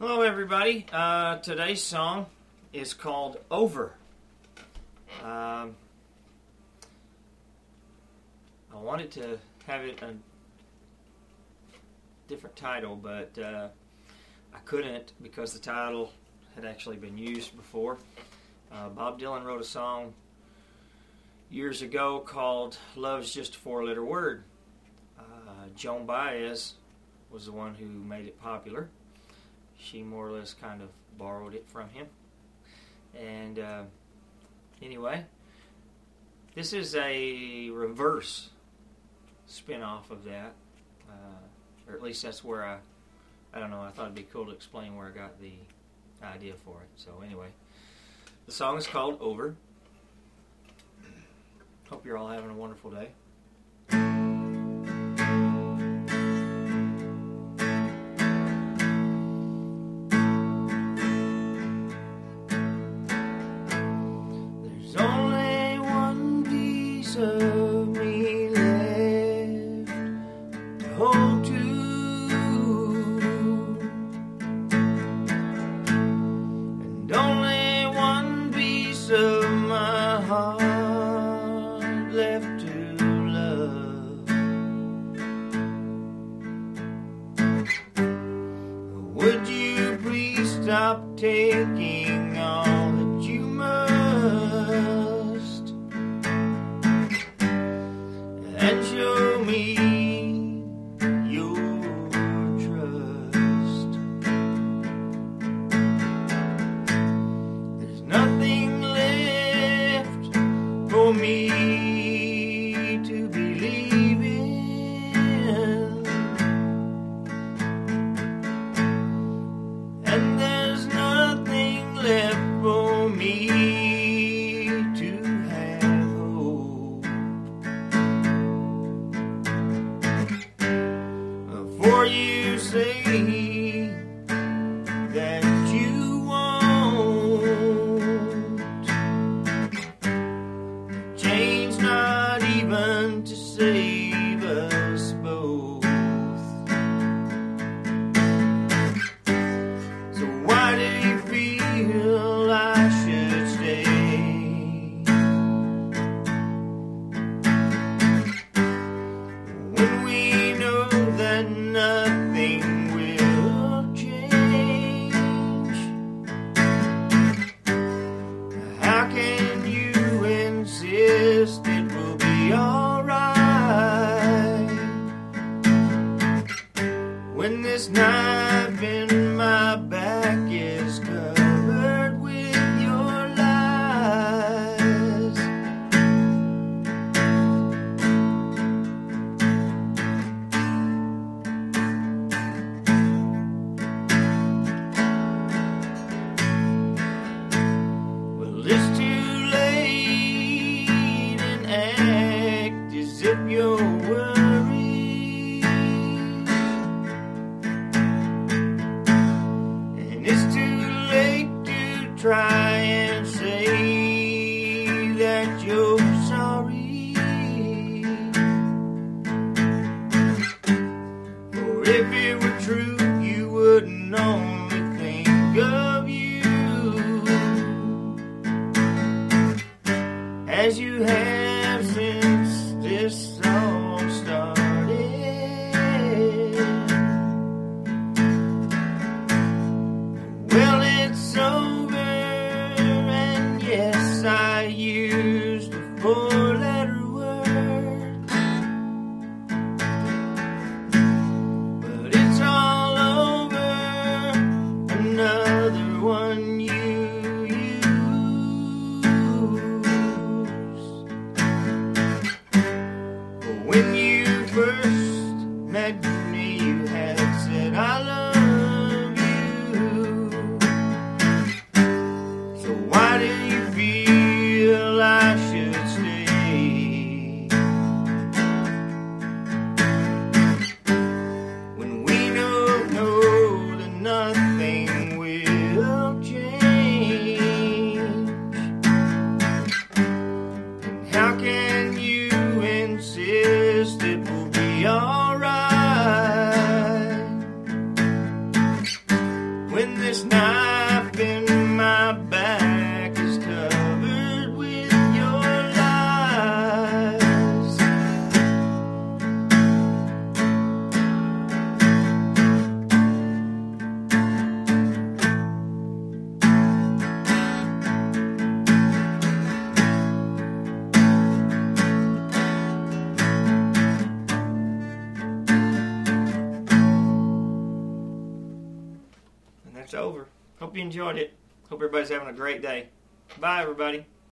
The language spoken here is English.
Hello, everybody. Uh, today's song is called Over. Um, I wanted to have it a different title, but uh, I couldn't because the title had actually been used before. Uh, Bob Dylan wrote a song years ago called Love's Just a Four Letter Word. Uh, Joan Baez was the one who made it popular. She more or less kind of borrowed it from him. And uh, anyway, this is a reverse spin off of that. Uh, or at least that's where I, I don't know, I thought it'd be cool to explain where I got the idea for it. So anyway, the song is called Over. Hope you're all having a wonderful day. Stop taking all When this knife in my back is covered with your lies, well, this. If it were true, you wouldn't only think of you as you have. Friday. It's over. Hope you enjoyed it. Hope everybody's having a great day. Bye, everybody.